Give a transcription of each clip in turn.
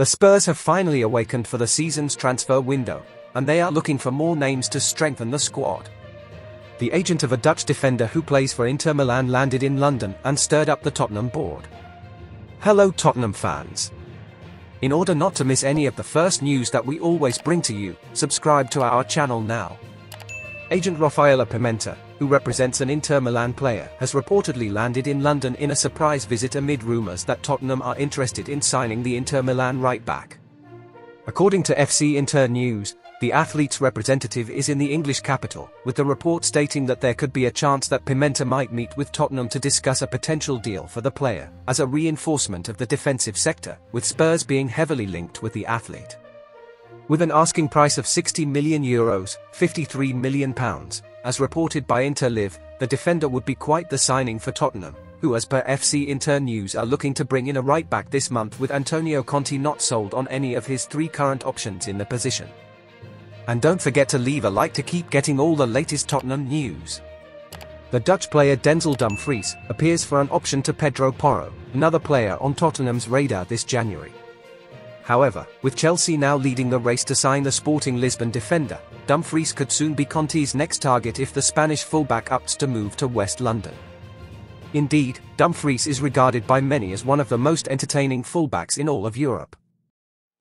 The Spurs have finally awakened for the season's transfer window, and they are looking for more names to strengthen the squad. The agent of a Dutch defender who plays for Inter Milan landed in London and stirred up the Tottenham board. Hello Tottenham fans. In order not to miss any of the first news that we always bring to you, subscribe to our channel now. Agent Rafaela Pimenta, who represents an Inter Milan player, has reportedly landed in London in a surprise visit amid rumours that Tottenham are interested in signing the Inter Milan right-back. According to FC Inter News, the athlete's representative is in the English capital, with the report stating that there could be a chance that Pimenta might meet with Tottenham to discuss a potential deal for the player, as a reinforcement of the defensive sector, with Spurs being heavily linked with the athlete. With an asking price of 60 million euros, 53 million pounds, as reported by Interlive, the defender would be quite the signing for Tottenham, who as per FC Inter News are looking to bring in a right back this month with Antonio Conte not sold on any of his three current options in the position. And don't forget to leave a like to keep getting all the latest Tottenham news. The Dutch player Denzel Dumfries appears for an option to Pedro Porro, another player on Tottenham's radar this January. However, with Chelsea now leading the race to sign the Sporting Lisbon defender, Dumfries could soon be Conte's next target if the Spanish fullback opts to move to West London. Indeed, Dumfries is regarded by many as one of the most entertaining fullbacks in all of Europe.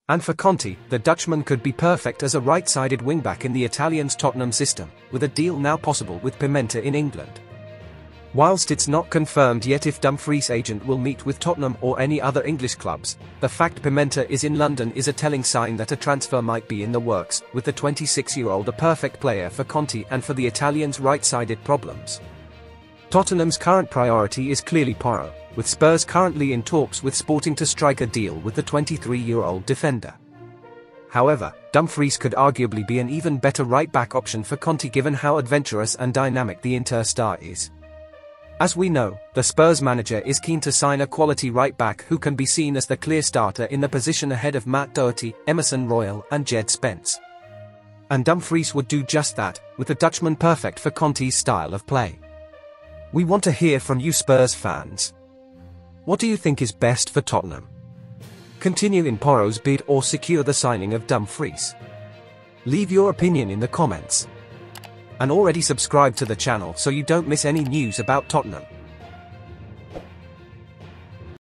And for Conte, the Dutchman could be perfect as a right-sided wingback in the Italian's Tottenham system, with a deal now possible with Pimenta in England. Whilst it's not confirmed yet if Dumfries' agent will meet with Tottenham or any other English clubs, the fact Pimenta is in London is a telling sign that a transfer might be in the works, with the 26-year-old a perfect player for Conte and for the Italians' right-sided problems. Tottenham's current priority is clearly Porro, with Spurs currently in talks with Sporting to strike a deal with the 23-year-old defender. However, Dumfries could arguably be an even better right-back option for Conte given how adventurous and dynamic the Inter star is. As we know, the Spurs manager is keen to sign a quality right-back who can be seen as the clear starter in the position ahead of Matt Doherty, Emerson Royal and Jed Spence. And Dumfries would do just that, with the Dutchman perfect for Conte's style of play. We want to hear from you Spurs fans. What do you think is best for Tottenham? Continue in Porro's bid or secure the signing of Dumfries? Leave your opinion in the comments. And already subscribe to the channel so you don't miss any news about Tottenham.